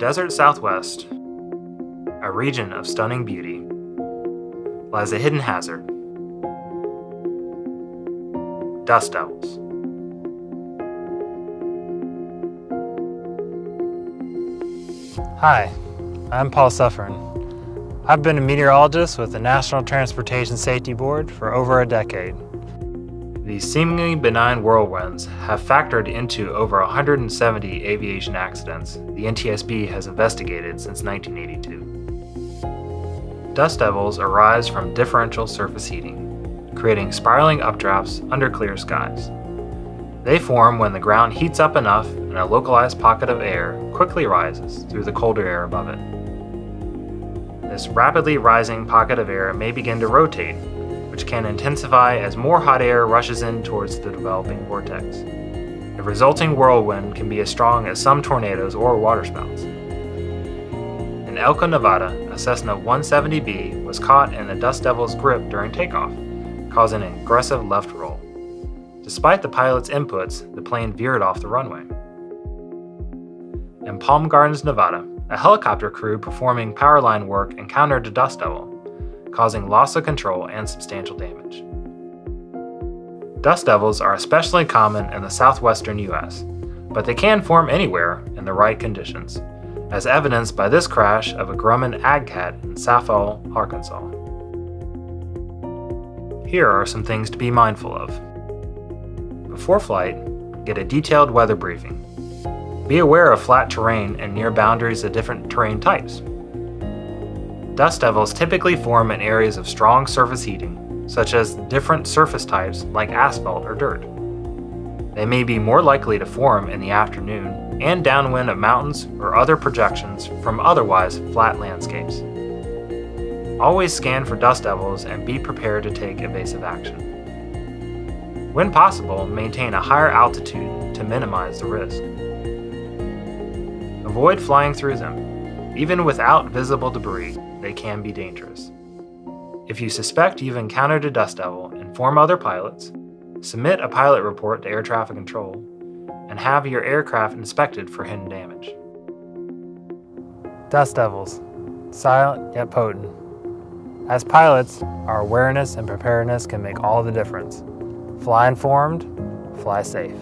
desert southwest, a region of stunning beauty, lies a hidden hazard dust devils. Hi, I'm Paul Suffern. I've been a meteorologist with the National Transportation Safety Board for over a decade. These seemingly benign whirlwinds have factored into over 170 aviation accidents the NTSB has investigated since 1982. Dust devils arise from differential surface heating, creating spiraling updrafts under clear skies. They form when the ground heats up enough and a localized pocket of air quickly rises through the colder air above it. This rapidly rising pocket of air may begin to rotate, which can intensify as more hot air rushes in towards the developing vortex. The resulting whirlwind can be as strong as some tornadoes or waterspouts. In Elko, Nevada, a Cessna 170B was caught in the dust devil's grip during takeoff causing an aggressive left roll. Despite the pilot's inputs, the plane veered off the runway. In Palm Gardens, Nevada, a helicopter crew performing power line work encountered a dust devil, causing loss of control and substantial damage. Dust devils are especially common in the southwestern U.S., but they can form anywhere in the right conditions, as evidenced by this crash of a Grumman AgCat in Saffell, Arkansas. Here are some things to be mindful of. Before flight, get a detailed weather briefing. Be aware of flat terrain and near boundaries of different terrain types. Dust devils typically form in areas of strong surface heating, such as different surface types like asphalt or dirt. They may be more likely to form in the afternoon and downwind of mountains or other projections from otherwise flat landscapes. Always scan for dust devils and be prepared to take evasive action. When possible, maintain a higher altitude to minimize the risk. Avoid flying through them. Even without visible debris, they can be dangerous. If you suspect you've encountered a dust devil, inform other pilots, submit a pilot report to air traffic control, and have your aircraft inspected for hidden damage. Dust devils, silent yet potent. As pilots, our awareness and preparedness can make all the difference. Fly informed, fly safe.